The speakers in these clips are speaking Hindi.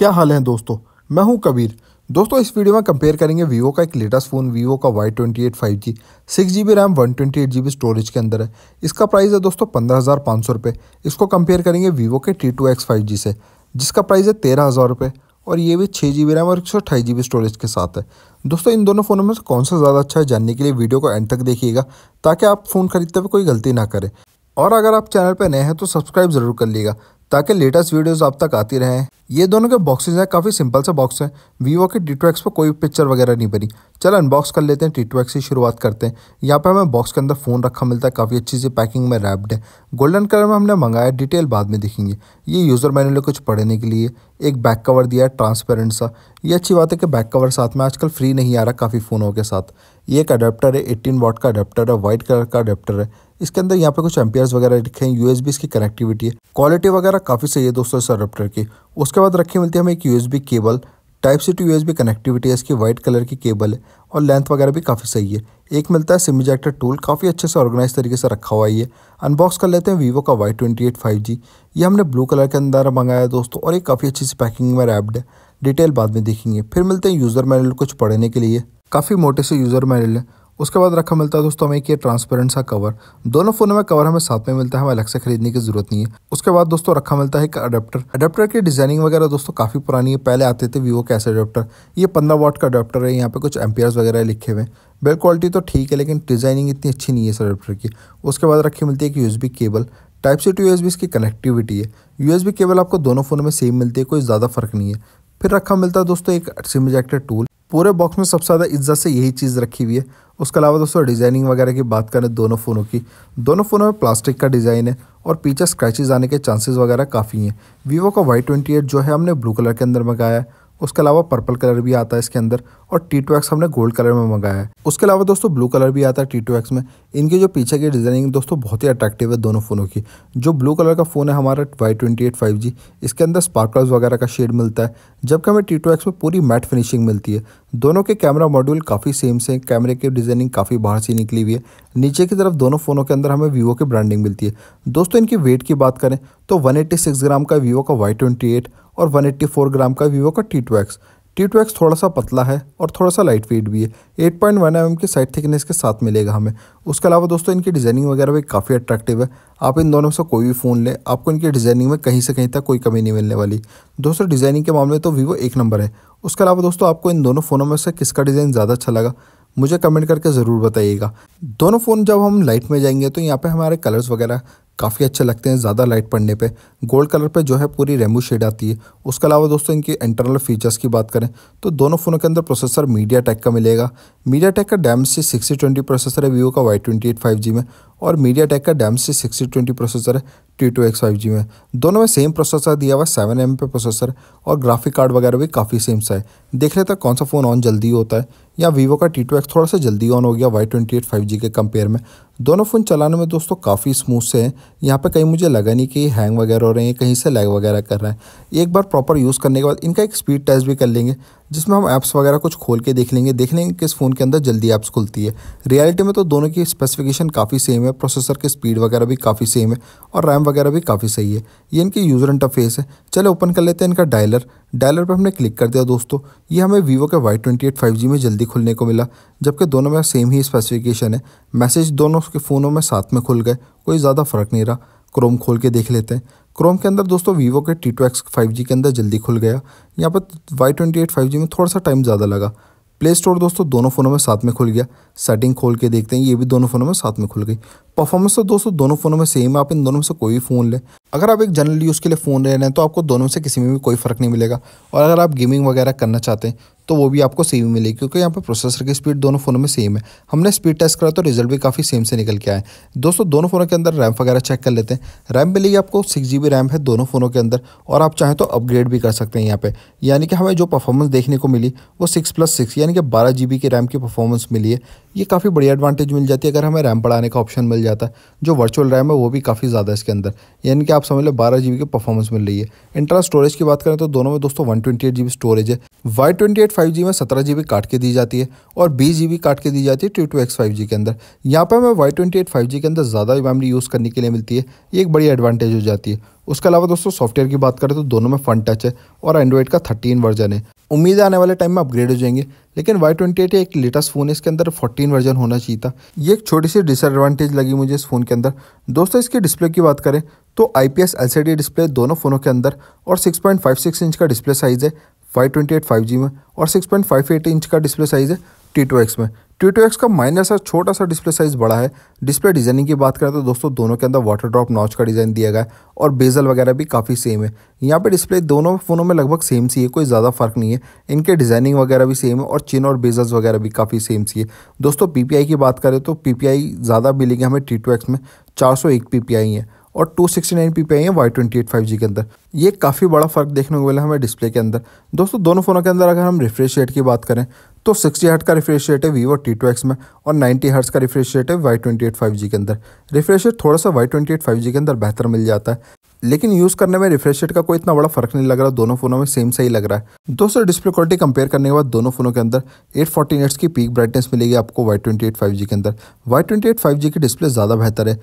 क्या हाल है दोस्तों? मैं हूँ कबीर। दोस्तों, इस वीडियो में कंपेयर करेंगे वीवो का एक लेटेस्ट फ़ोन वीवो का Y twenty eight five G six G B RAM one twenty eight G B storage के अंदर है। इसका प्राइस है दोस्तों पंद्रह हज़ार पाँच सौ रुपये इसको कंपेयर करेंगे वीवो के T two X five G से, जिसका प्राइस है तेरह हज़ार रुपये और ये भी छः जी बी रैम और एक सौ अट्ठाईस जी बी स्टोरेज के साथ है। दोस्तों, इन दोनों फ़ोनों में से कौन सा ज़्यादा अच्छा है, जानने के लिए वीडियो को एंड तक देखिएगा, ताकि आप फ़ोन खरीदते हुए कोई गलती ना करें। और अगर आप चैनल पर नए हैं तो सब्सक्राइब ज़रूर कर लीजिएगा, ताकि लेटेस्ट वीडियोज़ आप तक आती रहें। ये दोनों के बॉक्सेस हैं, काफ़ी सिंपल सा बॉक्स है। वीवो के टी पर कोई पिक्चर वगैरह नहीं बनी। चलो अनबॉक्स कर लेते हैं टी एक्स से शुरुआत करते हैं। यहाँ पे हमें बॉक्स के अंदर फ़ोन रखा मिलता है, काफ़ी अच्छी सी पैकिंग में रैप्ड है। गोल्डन कलर में हमने मंगाया डिटेल बाद में दिखेंगे। ये यूज़र मैनुअल कुछ पढ़ने के लिए एक बैक कवर दिया है ट्रांसपेरेंट सा। ये अच्छी बात है कि बैक कवर साथ में आजकल फ्री नहीं आ रहा काफ़ी फ़ोनों के साथ। ये एक अडेप्टर है एट्टीन वॉट का अडेप्टर है वाइट कलर का अडेप्टर है। इसके अंदर यहाँ पे कुछ एम्पियर्स वगैरह लिखे हैं यूएसबी इसकी कनेक्टिविटी है। क्वालिटी वगैरह काफ़ी सही है दोस्तों इस अडेप्टर की। उसके बाद रखी मिलती है हमें एक USB cable type C to USB connectivity है, इसकी वाइट कलर की केबल है और लेंथ वगैरह भी काफ़ी सही है। एक मिलता है सिम इजेक्टर टूल काफ़ी अच्छे से ऑर्गेनाइज तरीके से रखा हुआ है ये। अनबॉक्स कर लेते हैं वीवो का Y twenty eight five G ये हमने ब्लू कलर के अंदर मंगाया है दोस्तों और ये काफ़ी अच्छी सी पैकिंग में रैप्ड है। डिटेल बाद में देखेंगे। फिर मिलते हैं यूज़र मैनुअल कुछ पढ़ने के लिए। काफ़ी मोटे से यूज़र मैनुअल है। उसके बाद रखा मिलता है दोस्तों हमें एक ये ट्रांसपेरेंट सा कवर दोनों फोनों में कवर हमें साथ में मिलता है, हमें अलग से खरीदने की ज़रूरत नहीं है। उसके बाद दोस्तों रखा मिलता है एक अडेप्टर अडेप्टर की डिज़ाइनिंग वगैरह दोस्तों काफ़ी पुरानी है, पहले आते थे वीवो के ऐसे अडेप्टर ये पंद्रह वाट का अडेप्टर है, यहाँ पे कुछ एम्पियर्स वगैरह लिखे हुए बिल्ड क्वालिटी तो ठीक है, लेकिन डिज़ाइनिंग इतनी अच्छी नहीं है इस अडेप्टर की। उसके बाद रखी मिलती है एक USB cable type C to USB इसकी कनेक्टिविटी है। यूएसबी केबल आपको दोनों फोनों में सेम मिलती है, कोई ज़्यादा फ़र्क नहीं है। फिर रखा मिलता है दोस्तों एक सिम इजेक्टर टूल पूरे बॉक्स में सबसे ज़्यादा इज़्ज़त से यही चीज़ रखी हुई है। उसके अलावा दोस्तों डिज़ाइनिंग वगैरह की बात करें, दोनों फ़ोनों की। दोनों फ़ोनों में प्लास्टिक का डिज़ाइन है और पीछे स्क्रैचेज आने के चांसेस वगैरह काफ़ी हैं। वीवो का वाई ट्वेंटी एट जो है, हमने ब्लू कलर के अंदर मंगाया है। उसके अलावा पर्पल कलर भी आता है इसके अंदर और टी टू एक्स हमने गोल्ड कलर में मंगाया है। उसके अलावा दोस्तों ब्लू कलर भी आता है टी टू एक्स में। इनकी जो पीछे की डिज़ाइनिंग दोस्तों बहुत ही अट्रैक्टिव है दोनों फ़ोनों की। जो ब्लू कलर का फ़ोन है हमारा Y twenty eight five G इसके अंदर स्पार्कल्स वगैरह का शेड मिलता है, जबकि हमें टी टू एक्स में पूरी मैट फिनिशिंग मिलती है। दोनों के कैमरा मॉड्यूल काफ़ी सेम से कैमरे की डिज़ाइनिंग काफ़ी बाहर से निकली हुई है। नीचे की तरफ़ दोनों फ़ोनों के अंदर हमें वीवो की ब्रांडिंग मिलती है। दोस्तों इनकी वेट की बात करें तो 186 ग्राम का वीवो का वाई ट्वेंटी एट और 184 ग्राम का वीवो का T two X T two X थोड़ा सा पतला है और थोड़ा सा लाइट वेट भी है। एट पॉइंट वन एम की साइड थिकनेस के साथ मिलेगा हमें। उसके अलावा दोस्तों, इनकी डिज़ाइनिंग वगैरह भी काफ़ी अट्रैक्टिव है। आप इन दोनों से कोई भी फ़ोन लें, आपको इनकी डिज़ाइनिंग में कहीं से कहीं तक कोई कमी नहीं मिलने वाली। दोस्तों डिज़ाइनिंग के मामले में तो वीवो एक नंबर है। उसके अलावा दोस्तों, आपको इन दोनों फ़ोनों में से किसका डिज़ाइन ज़्यादा अच्छा लगा? मुझे कमेंट करके ज़रूर बताइएगा। दोनों फ़ोन जब हम लाइट में जाएँगे तो यहाँ पे हमारे कलर्स वगैरह काफ़ी अच्छे लगते हैं, ज़्यादा लाइट पड़ने पे। गोल्ड कलर पे जो है पूरी रेमू शेड आती है। उसके अलावा दोस्तों इनके इंटरनल फीचर्स की बात करें तो दोनों फ़ोनों के अंदर प्रोसेसर मीडिया टेक का मिलेगा। मीडिया टेक का डैम से सिक्सटी ट्वेंटी प्रोसेसर है वीवो का Y twenty eight five G में और मीडिया टेक का डैम से सिक्सटी ट्वेंटी प्रोसेसर है T two X five G में। दोनों में सेम प्रोसेसर दिया हुआ सेवन एम पे प्रोसेसर और ग्राफिक कार्ड वगैरह भी काफ़ी सेम सा है देख लेते हैं कौन सा फ़ोन ऑन जल्दी होता है। या वीवो का टी टू एक्स थोड़ा सा जल्दी ऑन हो गया Y twenty eight five G के कंपेयर में। दोनों फ़ोन चलाने में दोस्तों काफ़ी स्मूथ से हैं। यहाँ पे कहीं मुझे लगा नहीं कि हैंग वगैरह हो रहे हैं कहीं से लैग वगैरह कर रहे हैं। एक बार प्रॉपर यूज़ करने के बाद इनका एक स्पीड टेस्ट भी कर लेंगे, जिसमें हम ऐप्स वगैरह कुछ खोल के देख लेंगे। देख लेंगे किस फ़ोन के अंदर जल्दी ऐप्स खुलती है। रियलिटी में तो दोनों की स्पेसिफिकेशन काफ़ी सेम है प्रोसेसर की स्पीड वगैरह भी काफ़ी सेम है और रैम वगैरह भी काफ़ी सही है। ये इनकी यूज़र इंटरफेस है। चलो ओपन कर लेते हैं इनका डायलर डायलर पर हमने क्लिक कर दिया दोस्तों। ये हमें वीवो के Y twenty eight five G में जल्दी खुलने को मिला। जबकि दोनों में सेम ही स्पेसिफिकेशन है। मैसेज दोनों के फ़ोनों में साथ में खुल गए, कोई ज़्यादा फ़र्क नहीं रहा। क्रोम खोल के देख लेते हैं। क्रोम के अंदर दोस्तों वीवो के T two X five G के अंदर जल्दी खुल गया। यहाँ पर Y twenty eight five G में थोड़ा सा टाइम ज़्यादा लगा। प्ले स्टोर दोस्तों दोनों फ़ोनों में साथ में खुल गया। सेटिंग खोल के देखते हैं, ये भी दोनों फ़ोनों में साथ में खुल गई। परफॉर्मेंस तो दोस्तों दोनों फ़ोनों में सेम है, आप इन दोनों में से कोई भी फ़ोन लें। अगर आप एक जनरल यूज़ के लिए फ़ोन ले रहे हैं तो आपको दोनों में से किसी में भी कोई फ़र्क नहीं मिलेगा। और अगर आप गेमिंग वगैरह करना चाहते हैं तो वो भी आपको सेम मिलेगी, क्योंकि यहाँ पर प्रोसेसर की स्पीड दोनों फ़ोनों में सेम है। हमने स्पीड टेस्ट करा तो रिज़ल्ट भी काफ़ी सेम से निकल के आए दोस्तों दोनों फ़ोनों के अंदर रैम वगैरह चेक कर लेते हैं। रैम मिलेगी आपको सिक्स जी रैम है दोनों फ़ोनों के अंदर, और आप चाहें तो अपग्रेड भी कर सकते हैं यहाँ पर यानी कि हमें जो परफॉर्मेंस देखने को मिली, वो सिक्स प्लस सिक्स यानी कि बारह जी की रैम की परफॉर्मेंस मिली है। ये काफ़ी बड़ी एडवांटेज मिल जाती है अगर हमें रैम बढ़ाने का ऑप्शन मिल जाता है। जो वर्चुअल रैम है, वो भी काफ़ी ज़्यादा है इसके अंदर। यानी कि आप समझ लो बारह जी की परफॉर्मेंस मिल रही है। इंटरनल स्टोरेज की बात करें तो दोनों में दोस्तों one twenty eight G storage है। Y twenty eight five G में सत्रह जी काट के दी जाती है और बीस जी काट के दी जाती है two two X five G के अंदर। यहाँ पर हमें Y twenty eight five G के अंदर ज़्यादा मेमरी यूज़ करने के लिए मिलती है। ये एक बड़ी एडवांटेज हो जाती है। उसके अलावा दोस्तों सॉफ्टवेयर की बात करें तो दोनों में फन टच है और एंड्रॉइड का थर्टीन वर्जन है। उम्मीद आने वाले टाइम में अपग्रेड हो जाएँगे। लेकिन वाई ट्वेंटी एट एक लेटेस्ट फ़ोन है, इसके अंदर फोर्टीन वर्जन होना चाहिए था। ये एक छोटी सी डिसएडवांटेज लगी मुझे इस फ़ोन के अंदर। दोस्तों, इसके डिस्प्ले की बात करें तो आई पी एस डिस्प्ले दोनों फ़ोनों के अंदर और six point five six inch का डिस्प्ले साइज़ है five twenty eight five G में और six point five eight inch का डिस्प्ले साइज़ है टी टू एक्स में। टी टू एक्स का माइनर सा छोटा सा डिस्प्ले साइज़ बड़ा है। डिस्प्ले डिज़ाइनिंग की बात करें तो दोस्तों, दोनों के अंदर वाटर ड्रॉप नॉच का डिज़ाइन दिया गया है और बेजल वगैरह भी काफ़ी सेम है। यहाँ पे डिस्प्ले दोनों फ़ोनों में लगभग सेम सी है, कोई ज़्यादा फ़र्क नहीं है। इनके डिज़ाइनिंग वगैरह भी सेम है और चिन और बेजल्स वगैरह भी काफ़ी सेम सी है। दोस्तों PPI की बात करें तो PPI ज़्यादा मिलेगी हमें टी में, चार सौ है और 269 sixty nine P P I है Y twenty eight five G के अंदर। ये काफ़ी बड़ा फ़र्क देखने को मिला हमें डिस्प्ले के अंदर। दोस्तों, दोनों फ़ोनों के अंदर अगर हम रिफ्रेश रेट की बात करें तो सिक्सटी हर्ट का रिफ्रेश रेट है वीवो टी में और नाइन्टी हर्ट्स का रिफ्रेश रेट है Y twenty eight five G के अंदर। रिफ्रेश रेट थोड़ा सा Y twenty eight five G के अंदर बेहतर मिल जाता है। लेकिन यूज़ करने में रिफ्रेश रेट का कोई इतना बड़ा फ़र्क नहीं लग रहा, दोनों फोनों में सेम सही लग रहा है। दोस्तों डिस्प्ले क्वालिटी कंपेयर करने के बाद दोनों फोनों के अंदर एट फोर्टी एट्स की पीक ब्राइटनेस मिलेगी आपको Y twenty eight five G के अंदर। Y twenty eight five G की डिस्प्ले ज़्यादा बेहतर है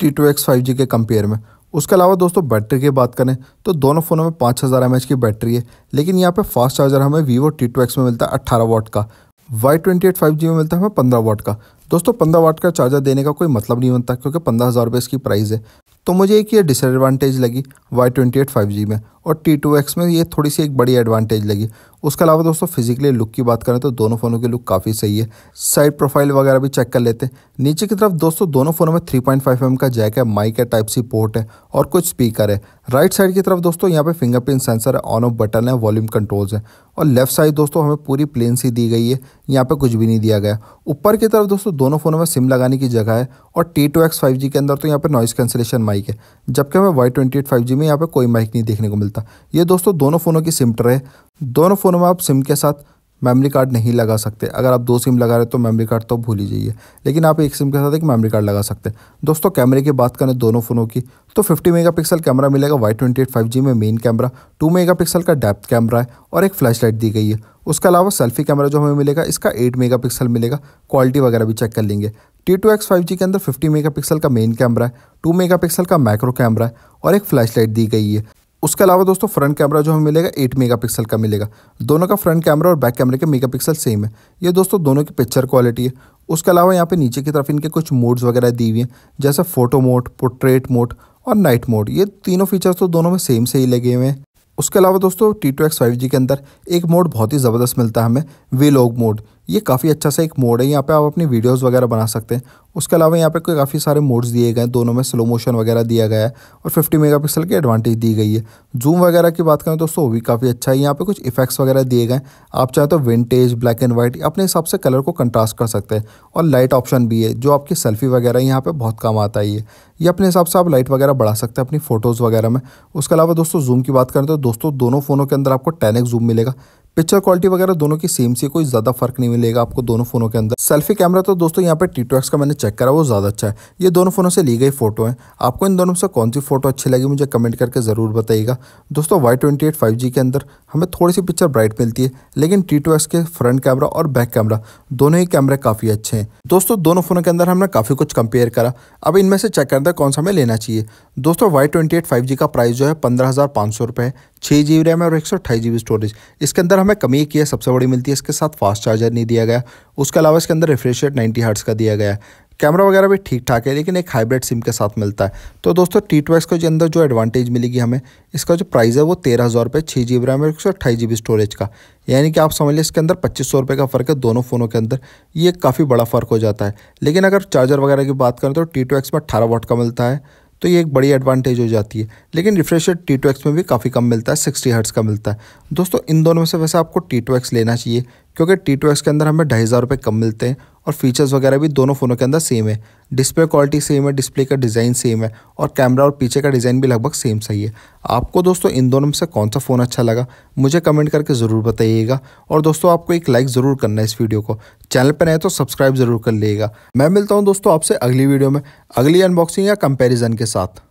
T two X five G के कंपेयर में। उसके अलावा दोस्तों, बैटरी की बात करें तो दोनों फ़ोनों में पाँच हज़ार एमएच की बैटरी है, लेकिन यहाँ पे फास्ट चार्जर हमें वीवो टी टू एक्स में मिलता है अट्ठारह वाट का। Y twenty eight five G में मिलता है हमें पंद्रह वाट का। दोस्तों, पंद्रह वाट का चार्जर देने का कोई मतलब नहीं बनता, क्योंकि पंद्रह हज़ार रुपये इसकी प्राइस है। तो मुझे एक ये डिसएडवांटेज लगी Y twenty eight five G में। और टी टू एक्स में ये थोड़ी सी एक बड़ी एडवांटेज लगी। उसके अलावा दोस्तों फिजिकली लुक की बात करें तो दोनों फ़ोनों की लुक काफ़ी सही है। साइड प्रोफ़ाइल वगैरह भी चेक कर लेते हैं। नीचे की तरफ़ दोस्तों, दोनों फ़ोनों में 3.5 पॉइंट का जैक है माइक है टाइप सी पोर्ट है और कुछ स्पीकर है। राइट साइड की तरफ़ दोस्तों, यहाँ पे फिंगरप्रिंट सेंसर है ऑन ऑफ़ बटन है वॉल्यूम कंट्रोल्स है। और लेफ़्ट साइड दोस्तों, हमें पूरी प्लेन सी दी गई है। यहाँ पे कुछ भी नहीं दिया गया। ऊपर की तरफ़ दोस्तों, दोनों फ़ोनों में सिम लगाने की जगह है और T two X five G के अंदर तो यहाँ पे नॉइस कैंसिलेशन माइक है। जबकि हमें Y twenty eight five G में यहाँ पे कोई माइक नहीं देखने को मिलता। ये दोस्तों दोनों फ़ोनों की सिम ट्रे। दोनों फ़ोनों में आप सिम के साथ मेमोरी कार्ड नहीं लगा सकते। अगर आप दो सिम लगा रहे हो तो मेमोरी कार्ड तो भूल ही जाइए। लेकिन आप एक सिम के साथ एक मेमोरी कार्ड लगा सकते हैं। दोस्तों कैमरे की बात करें दोनों फ़ोनों की तो 50 मेगापिक्सल कैमरा मिलेगा Y twenty eight five G में मेन कैमरा 2 मेगापिक्सल का डेप्थ कैमरा है और एक फ्लैश लाइट दी गई है। उसके अलावा सेल्फी कैमरा जो हमें मिलेगा, इसका 8 मेगापिक्सल मिलेगा। क्वालिटी वगैरह भी चेक कर लेंगे। T two X five G के अंदर 50 मेगापिक्सल का मेन कैमरा है 2 मेगापिक्सल का मैक्रो कैमरा है और एक फ्लैश लाइट दी गई है। उसके अलावा दोस्तों फ्रंट कैमरा जो हमें मिलेगा एट मेगापिक्सल का मिलेगा। दोनों का फ्रंट कैमरा और बैक कैमरे के मेगापिक्सल सेम है। ये दोस्तों, दोनों की पिक्चर क्वालिटी है। उसके अलावा यहाँ पे नीचे की तरफ़ इनके कुछ मोड्स वगैरह दी हुई हैं, जैसे फ़ोटो मोड पोर्ट्रेट मोड और नाइट मोड ये तीनों फीचर्स तो दोनों में सेम से ही लगे हुए हैं। उसके अलावा दोस्तों T two X five G के अंदर एक मोड बहुत ही ज़बरदस्त मिलता है हमें वी मोड ये काफ़ी अच्छा सा एक मोड है। यहाँ पे आप अपनी वीडियोस वगैरह बना सकते हैं। उसके अलावा यहाँ पे काफ़ी सारे मोड्स दिए गए हैं। दोनों में स्लो मोशन वगैरह दिया गया है और 50 मेगापिक्सल की एडवांटेज दी गई है। जूम वगैरह की बात करें दोस्तों वो भी काफ़ी अच्छा है। यहाँ पे कुछ इफेक्ट्स वगैरह दिए गए आप चाहें तो विंटेज ब्लैक एंड वाइट अपने हिसाब से कलर को कंट्रास्ट कर सकते हैं और लाइट ऑप्शन भी है, जो आपकी सेल्फी वगैरह यहाँ पर बहुत काम आता है ये ये अपने हिसाब से आप लाइट वगैरह बढ़ा सकते हैं अपनी फ़ोटोज़ वगैरह में। उसके अलावा दोस्तों जूम की बात करें तो दोस्तों दोनों फ़ोनों के अंदर आपको टेन जूम मिलेगा। पिक्चर क्वालिटी वगैरह दोनों की सेम सी कोई ज़्यादा फ़र्क नहीं मिलेगा आपको दोनों फोनों के अंदर। सेल्फी कैमरा तो दोस्तों यहाँ पे टी का मैंने चेक करा, वो ज़्यादा अच्छा है। ये दोनों फोनों से ली गई फ़ोटो है। आपको इन दोनों से कौन सी फ़ोटो अच्छी लगी, मुझे कमेंट करके ज़रूर बताइएगा। दोस्तों Y twenty eight five G के अंदर हमें थोड़ी सी पिक्चर ब्राइट मिलती है, लेकिन टी के फ्रंट कैमरा और बैक कैमरा दोनों ही कैमरे काफ़ी अच्छे हैं। दोस्तों, दोनों फोनों के अंदर हमने काफ़ी कुछ कंपेयर करा। अब इनमें से चेक करते हैं कौन सा हमें लेना चाहिए। दोस्तों Y twenty eight five G का प्राइस जो है पंद्रह हज़ार पाँच सौ रुपये है। छः जी बी रैम और एक सौ अट्ठाईस जी बी स्टोरेज इसके अंदर हमें कमी की है, सबसे बड़ी मिलती है, इसके साथ फास्ट चार्जर नहीं दिया गया। उसके अलावा इसके अंदर रिफ्रेश रेट नाइन्टी हर्ट्स का दिया गया है। कैमरा वगैरह भी ठीक ठाक है, लेकिन एक हाइब्रिड सिम के साथ मिलता है। तो दोस्तों टी टू एक्स के अंदर जो एडवांटेज मिलेगी हमें, इसका जो प्राइस है वो तेरह हज़ार रुपये छः जी बी रैम और एक सौ अट्ठाईस जी बी स्टोरेज का। यानी कि आप समझ लीजिए, इसके अंदर पच्चीस सौ रुपये का फ़र्क है, दोनों फ़ोनों के अंदर। ये काफ़ी बड़ा फ़र्क हो जाता है। लेकिन अगर चार्जर वगैरह की बात करें तो टी टू एक्स में अट्ठारह वाट का मिलता है तो ये एक बड़ी एडवांटेज हो जाती है। लेकिन रिफ्रेशर टी टू एक्स में भी काफ़ी कम मिलता है सिक्सटी हर्ट्स का मिलता है। दोस्तों, इन दोनों में से वैसे आपको टी टू एक्स लेना चाहिए। क्योंकि टी टू एक्स के अंदर हमें ढाई हज़ार रुपये कम मिलते हैं और फीचर्स वगैरह भी दोनों फ़ोनों के अंदर सेम है। डिस्प्ले क्वालिटी सेम है डिस्प्ले का डिज़ाइन सेम है और कैमरा और पीछे का डिज़ाइन भी लगभग सेम सही है। आपको दोस्तों इन दोनों में से कौन सा फ़ोन अच्छा लगा, मुझे कमेंट करके ज़रूर बताइएगा। और दोस्तों आपको एक लाइक ज़रूर करना है इस वीडियो को। चैनल पर नए तो सब्सक्राइब ज़रूर कर लीजिएगा मैं मिलता हूँ दोस्तों आपसे अगली वीडियो में। अगली अनबॉक्सिंग या कंपेरिजन के साथ।